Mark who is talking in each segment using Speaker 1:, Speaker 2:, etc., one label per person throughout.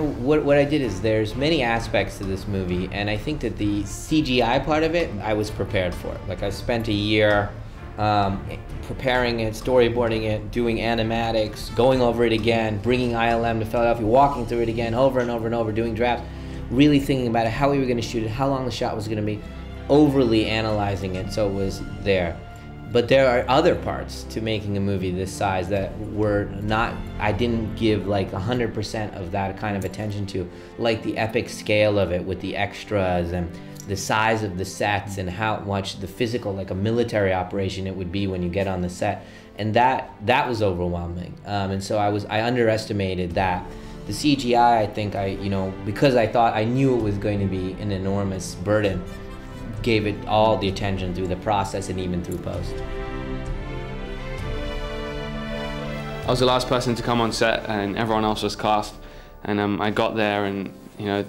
Speaker 1: what, what I did is there's many aspects to this movie, and I think that the CGI part of it, I was prepared for. Like I spent a year um, preparing it, storyboarding it, doing animatics, going over it again, bringing ILM to Philadelphia, walking through it again over and over and over, doing drafts, really thinking about it, how we were going to shoot it, how long the shot was going to be, overly analyzing it so it was there. But there are other parts to making a movie this size that were not, I didn't give like 100% of that kind of attention to, like the epic scale of it with the extras and the size of the sets and how much the physical, like a military operation, it would be when you get on the set, and that that was overwhelming. Um, and so I was I underestimated that. The CGI, I think I you know because I thought I knew it was going to be an enormous burden, gave it all the attention through the process and even through post.
Speaker 2: I was the last person to come on set, and everyone else was cast. And um, I got there, and you know,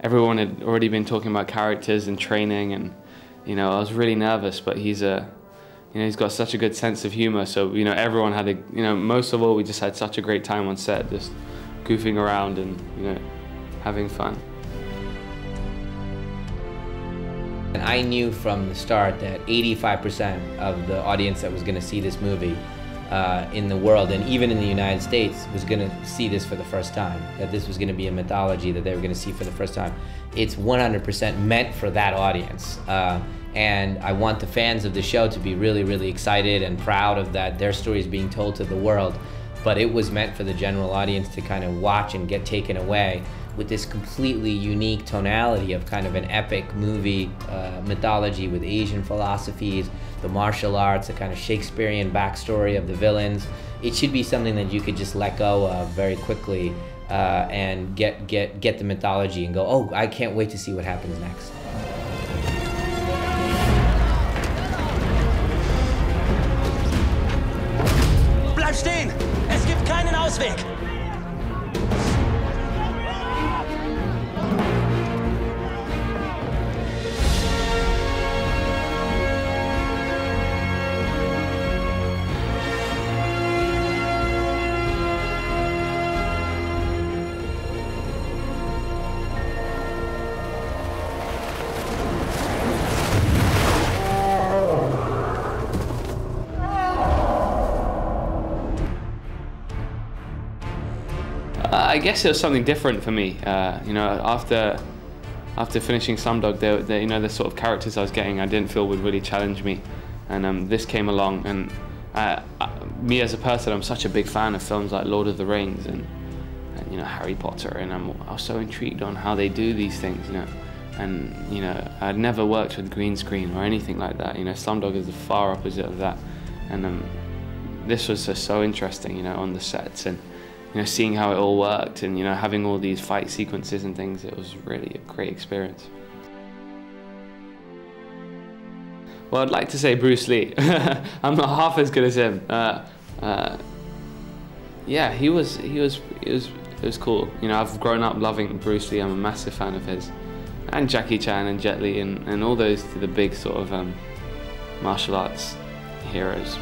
Speaker 2: everyone had already been talking about characters and training, and you know, I was really nervous. But he's a, you know, he's got such a good sense of humor. So you know, everyone had a, you know, most of all, we just had such a great time on set, just goofing around and you know, having fun.
Speaker 1: And I knew from the start that 85% of the audience that was going to see this movie uh, in the world and even in the United States was going to see this for the first time. That this was going to be a mythology that they were going to see for the first time. It's 100% meant for that audience. Uh, and I want the fans of the show to be really, really excited and proud of that. Their story is being told to the world. But it was meant for the general audience to kind of watch and get taken away with this completely unique tonality of kind of an epic movie uh, mythology with Asian philosophies, the martial arts, a kind of Shakespearean backstory of the villains. It should be something that you could just let go of very quickly uh, and get get get the mythology and go, oh, I can't wait to see what happens next.
Speaker 3: Gibt keinen Ausweg!
Speaker 2: I guess it was something different for me. Uh, you know, after after finishing Slumdog, the, the, you know the sort of characters I was getting, I didn't feel would really challenge me, and um, this came along. And uh, uh, me as a person, I'm such a big fan of films like Lord of the Rings and, and you know Harry Potter, and I'm, I was so intrigued on how they do these things. You know, and you know I'd never worked with green screen or anything like that. You know, Slumdog is the far opposite of that, and um, this was just so interesting. You know, on the sets and you know, seeing how it all worked and, you know, having all these fight sequences and things, it was really a great experience. Well, I'd like to say Bruce Lee. I'm not half as good as him. Uh, uh, yeah, he was, he was, it was, it was cool. You know, I've grown up loving Bruce Lee. I'm a massive fan of his. And Jackie Chan and Jet Li and, and all those the big sort of um, martial arts heroes.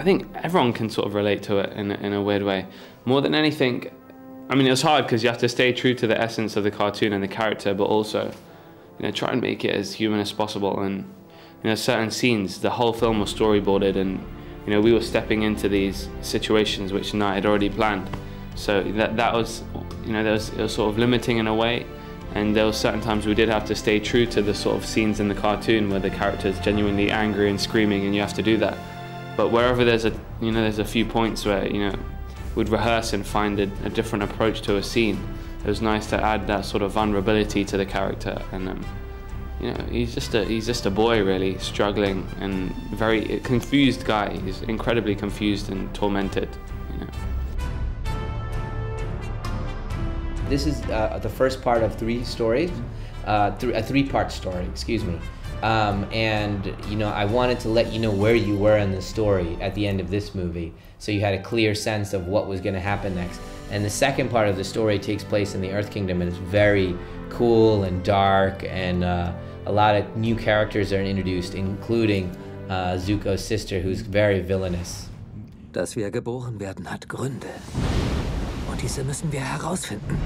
Speaker 2: I think everyone can sort of relate to it in, in a weird way. More than anything, I mean, it was hard because you have to stay true to the essence of the cartoon and the character, but also, you know, try and make it as human as possible. And, you know, certain scenes, the whole film was storyboarded and, you know, we were stepping into these situations which Night had already planned. So that, that was, you know, that was, it was sort of limiting in a way. And there were certain times we did have to stay true to the sort of scenes in the cartoon where the character is genuinely angry and screaming and you have to do that. But wherever there's a you know there's a few points where you know we'd rehearse and find a, a different approach to a scene. It was nice to add that sort of vulnerability to the character, and um, you know he's just a he's just a boy really struggling and very confused guy. He's incredibly confused and tormented. You know.
Speaker 1: This is uh, the first part of three stories, uh, th a three-part story. Excuse me. Um, and you know, I wanted to let you know where you were in the story at the end of this movie, so you had a clear sense of what was going to happen next. And the second part of the story takes place in the Earth Kingdom, and it's very cool and dark, and uh, a lot of new characters are introduced, including uh, Zuko's sister, who's very villainous.
Speaker 4: Dass wir geboren werden, hat Gründe.
Speaker 5: Und Diese müssen wir herausfinden.